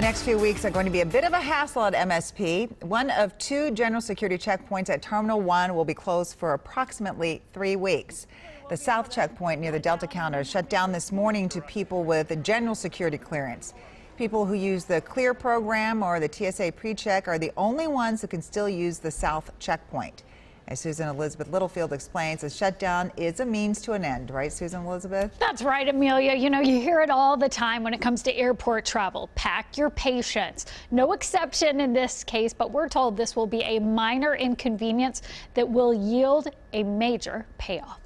The next few weeks are going to be a bit of a hassle at MSP. One of two general security checkpoints at Terminal 1 will be closed for approximately three weeks. The south checkpoint near the Delta counter shut down this morning to people with a general security clearance. People who use the CLEAR program or the TSA PreCheck are the only ones who can still use the south checkpoint. As Susan Elizabeth Littlefield explains, the shutdown is a means to an end, right, Susan Elizabeth? That's right, Amelia. You know, you hear it all the time when it comes to airport travel. Pack your patience. No exception in this case, but we're told this will be a minor inconvenience that will yield a major payoff.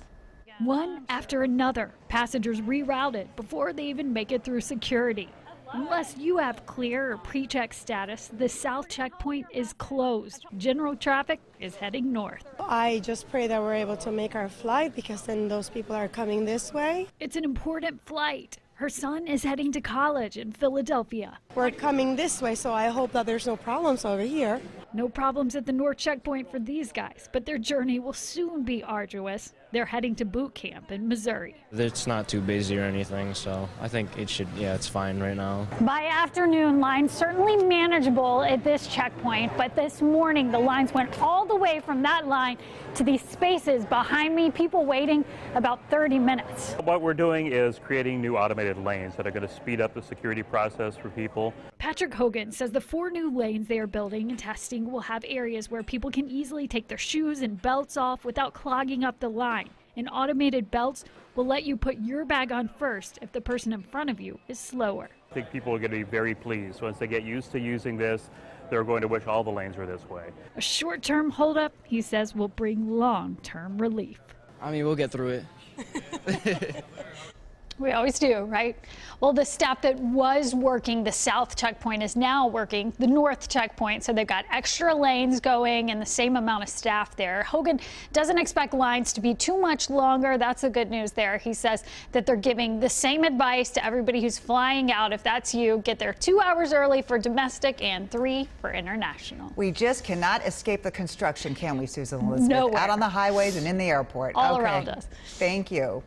One after another, passengers rerouted before they even make it through security. Unless you have clear or pre-check status, the south checkpoint is closed. General traffic is heading north. I just pray that we're able to make our flight because then those people are coming this way. It's an important flight. Her son is heading to college in Philadelphia. We're coming this way, so I hope that there's no problems over here. No problems at the North Checkpoint for these guys, but their journey will soon be arduous. They're heading to boot camp in Missouri. It's not too busy or anything, so I think it should, yeah, it's fine right now. By afternoon, lines certainly manageable at this checkpoint, but this morning the lines went all the way from that line to these spaces behind me, people waiting about 30 minutes. What we're doing is creating new automated lanes that are going to speed up the security process for people. Patrick Hogan says the four new lanes they are building and testing will have areas where people can easily take their shoes and belts off without clogging up the line and automated belts will let you put your bag on first if the person in front of you is slower. I think people are going to be very pleased. Once they get used to using this, they're going to wish all the lanes were this way. A short term holdup, he says, will bring long term relief. I mean, we'll get through it. We always do, right? Well, the staff that was working the south checkpoint is now working the north checkpoint. So they've got extra lanes going and the same amount of staff there. Hogan doesn't expect lines to be too much longer. That's the good news there. He says that they're giving the same advice to everybody who's flying out. If that's you, get there two hours early for domestic and three for international. We just cannot escape the construction, can we, Susan Elizabeth? Nowhere. Out on the highways and in the airport. All okay. around us. Thank you.